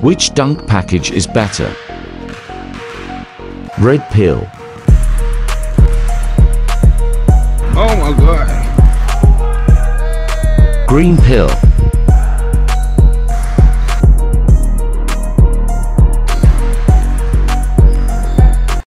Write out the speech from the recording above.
Which dunk package is better? Red pill, Oh my god. green pill,